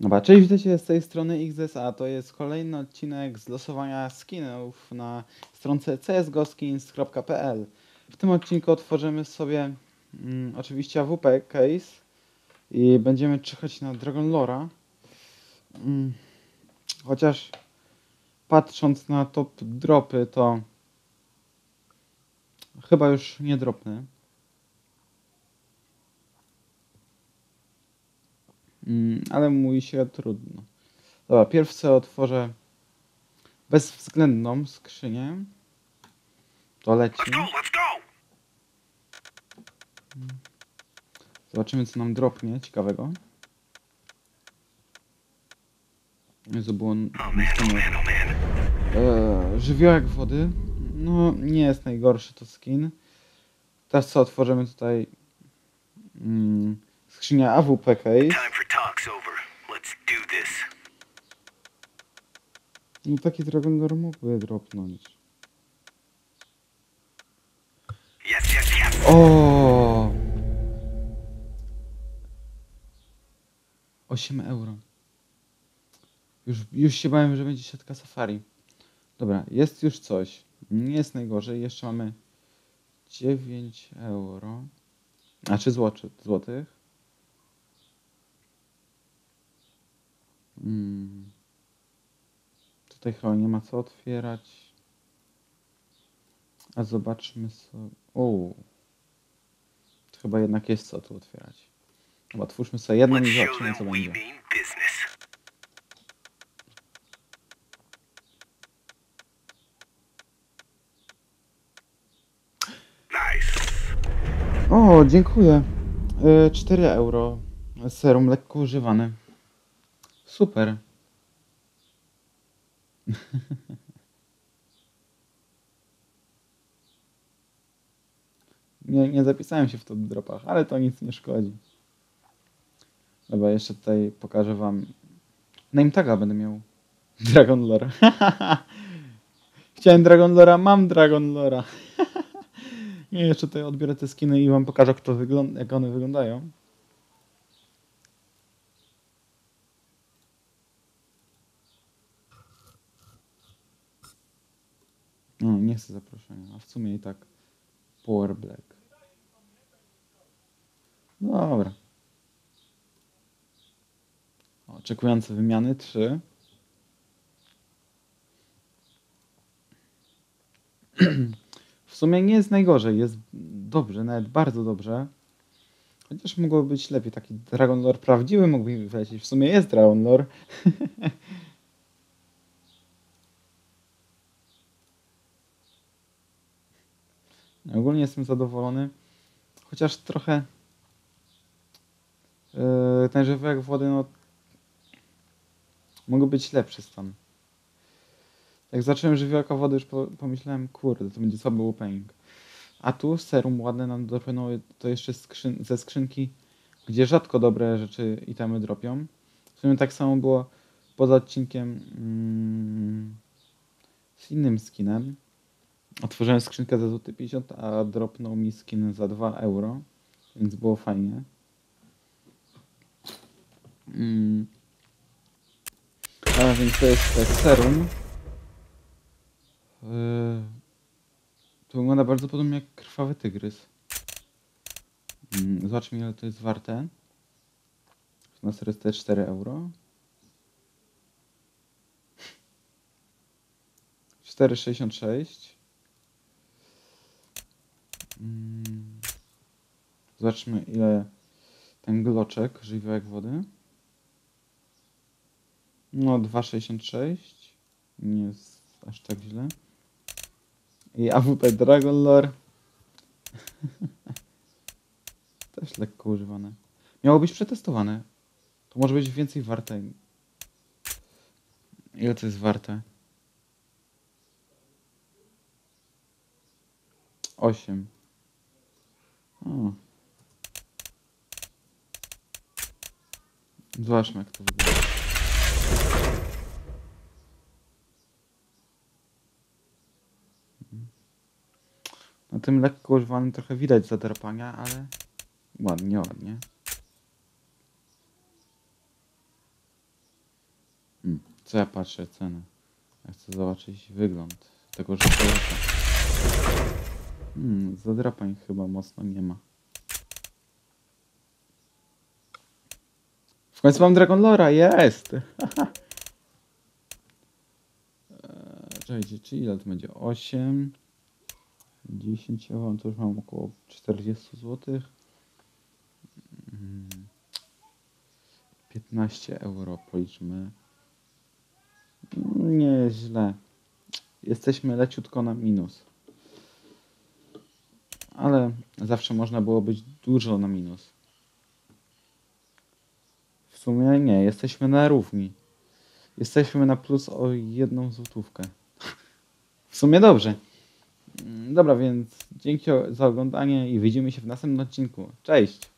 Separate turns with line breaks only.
Dobra, cześć, witajcie z tej strony XSA. To jest kolejny odcinek z losowania skinów na stronce csgoskins.pl. W tym odcinku otworzymy sobie mm, oczywiście AWP case i będziemy czekać na Dragon Lora. Mm, chociaż patrząc na top dropy, to chyba już nie dropny. Ale mówi się trudno. Dobra, pierw sobie otworzę bezwzględną skrzynię. To leci. Zobaczymy, co nam dropnie ciekawego. Jezu, było...
Oh man, oh oh.
Eee, żywiołek wody. No, nie jest najgorszy to skin. Teraz co otworzymy tutaj? Mm, skrzynia AWP case.
Talks over. Let's do this.
No taki Dragon Lore mógłby dropnąć.
Yes, yes, yes.
O! 8 euro. Już, już się bałem, że będzie siatka safari. Dobra, jest już coś. Nie jest najgorzej. Jeszcze mamy 9 euro. Znaczy złoty, złotych. Mm. Tutaj chyba nie ma co otwierać. A zobaczmy sobie. O. Chyba jednak jest co tu otwierać. Chyba otwórzmy sobie jedną i zobaczymy co będzie. O, dziękuję. E, 4 euro. Serum lekko używany. Super. nie, nie zapisałem się w top dropach, ale to nic nie szkodzi. Dobra, jeszcze tutaj pokażę wam. Name taga będę miał. Dragon Lore. Chciałem Dragon Lora, mam Dragon Lora. Nie, jeszcze tutaj odbiorę te skiny i wam pokażę, jak, to wygląda, jak one wyglądają. No, nie chcę zaproszenia, a w sumie i tak Power Black. Dobra. Oczekujące wymiany 3. W sumie nie jest najgorzej, jest dobrze, nawet bardzo dobrze. Chociaż mogłoby być lepiej, taki Dragon Lore prawdziwy mógłby wlecieć. W sumie jest Dragon Lore. Ogólnie jestem zadowolony. Chociaż trochę yy, ten żywiołek wody, no mógł być lepszy stan. Jak zacząłem żywiołka wody, już po, pomyślałem, kurde, to będzie słaby opening. A tu serum ładne nam dropnęło, to jeszcze skrzyn ze skrzynki, gdzie rzadko dobre rzeczy i temy dropią. W sumie tak samo było poza odcinkiem mm, z innym skinem. Otworzyłem skrzynkę za złoty 50, a dropnął mi skin za 2 euro, więc było fajnie. Mm. A więc to jest tak, serum. Yy, to wygląda bardzo podobnie jak krwawy tygrys. Mm, Zobaczmy ile to jest warte. Na serio jest 4 euro. 4,66. Zobaczmy ile ten gloczek żywiołek wody. No 2,66. Nie jest aż tak źle. I AWP Dragon Lore. Też lekko używane. Miało być przetestowane. To może być więcej warte. Ile to jest warte? 8. O. Zobaczmy jak to wygląda. Na tym lekko używanym trochę widać zadrapania, ale ładnie, ładnie. Co ja patrzę cenę? Ja chcę zobaczyć wygląd tego żywiołaka. Hmm, zadrapań chyba mocno nie ma. W końcu mam Dragon Lora, jest! Eee, Czekajcie, czy ile to będzie? 8, 10, ja wam to już mam około 40 zł. 15 euro policzmy. Nie jest źle. Jesteśmy leciutko na minus. Ale zawsze można było być dużo na minus. Sumie nie, jesteśmy na równi. Jesteśmy na plus o jedną złotówkę. W sumie dobrze. Mm, Dobra, więc dzięki za oglądanie i widzimy się w następnym odcinku. Cześć!